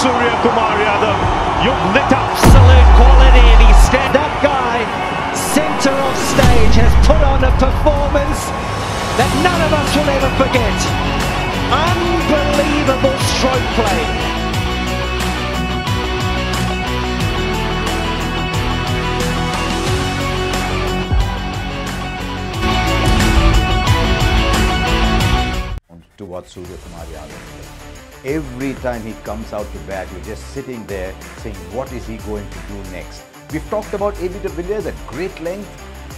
Surya Kumar Yadav. You've lit up. absolute quality and he stand that guy center of stage has put on a performance that none of us will ever forget unbelievable stroke play towards Surya Kumar Yadav. Every time he comes out to bat, you're just sitting there saying, what is he going to do next? We've talked about AB de Villiers at great length,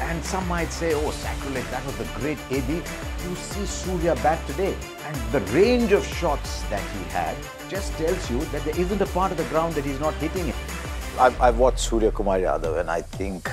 and some might say, oh, sacrilege, that was the great AB. You see Surya bat today, and the range of shots that he had just tells you that there isn't a part of the ground that he's not hitting it. I've, I've watched Surya Kumar Yadav and I think,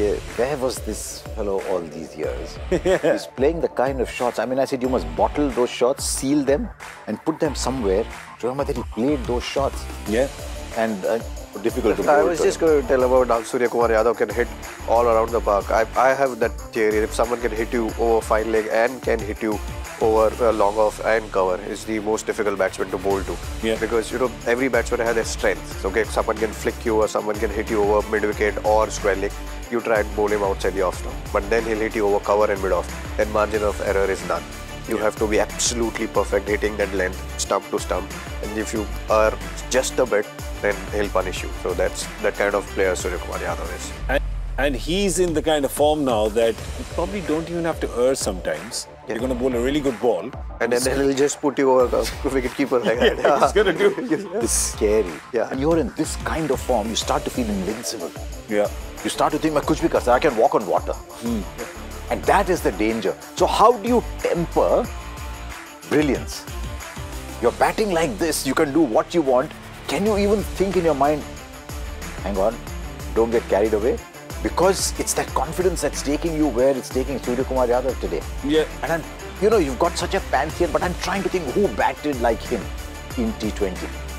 yeah, where was this fellow all these years? He's playing the kind of shots. I mean, I said you must bottle those shots, seal them, and put them somewhere. Remember that he played those shots. Yeah. And uh, difficult to I was just him. going to tell about how Surya Kumar Yadav can hit all around the park. I, I have that theory. If someone can hit you over fine leg and can hit you over uh, long off and cover, is the most difficult batsman to bowl to. Yeah. Because you know every batsman has their strengths. Okay, someone can flick you or someone can hit you over mid wicket or square leg. You try and bowl him outside the off stump, but then he'll hit you over cover and mid off. Then margin of error is none. You have to be absolutely perfect hitting that length, stump to stump. And if you are just a bit, then he'll punish you. So that's that kind of player Surya Kumar Yadav is. And, and he's in the kind of form now that you probably don't even have to err sometimes. You're going to bowl a really good ball. And then he'll just put you over the wicket keeper like that. He's going to do It's scary. Yeah. And you're in this kind of form, you start to feel invincible. Yeah you start to think, I kuch bhi kar I can walk on water. Hmm. And that is the danger. So how do you temper brilliance? You're batting like this, you can do what you want. Can you even think in your mind, hang on, don't get carried away? Because it's that confidence that's taking you where it's taking Surya Kumar Yadav today. Yeah. And I'm, you know, you've got such a pantheon, but I'm trying to think who batted like him in T20.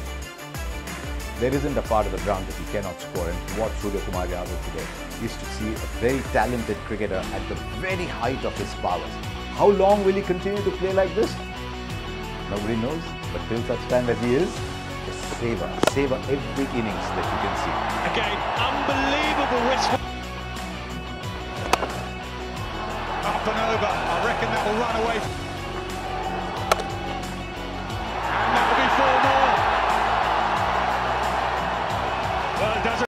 There isn't a part of the ground that he cannot score. And what Surya Kumar Yadav today is to see a very talented cricketer at the very height of his powers. How long will he continue to play like this? Nobody knows. But till such time as he is, just savor, savor every innings that you can see. Again, unbelievable wrist. Up and over. I reckon that will run away.